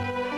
Edelweiss,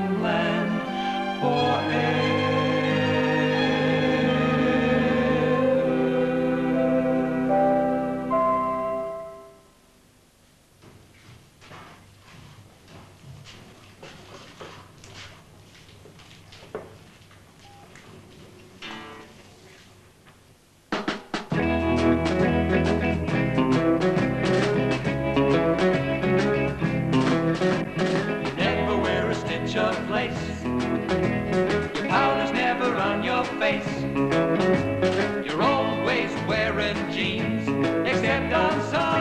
wear a stitch of lace. Your powder's never on your face. You're always wearing jeans, except on Sunday.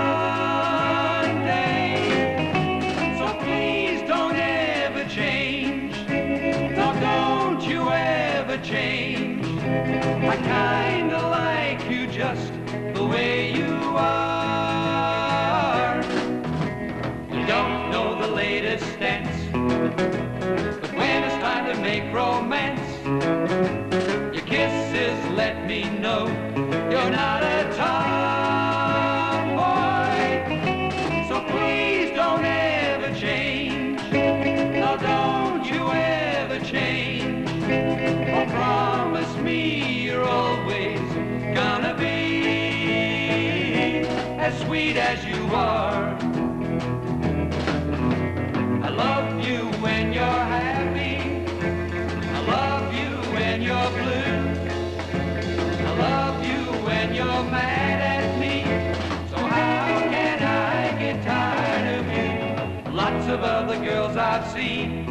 So please don't ever change. No, don't you ever change. I kinda like you just the way you are. Your kisses let me know you're not a tomboy. So please don't ever change. No, don't you ever change. Oh, promise me you're always gonna be as sweet as you are. of other girls I've seen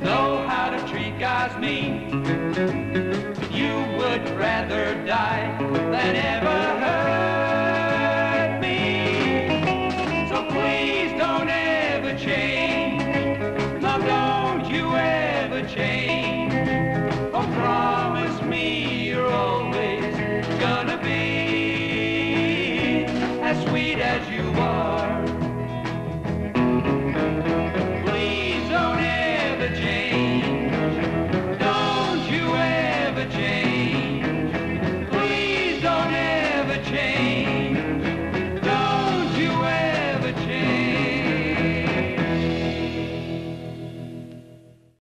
know how to treat guys mean. You would rather die than ever hurt me. So please don't ever change. No, don't you ever change. Oh, promise me you're always gonna be as sweet as you are.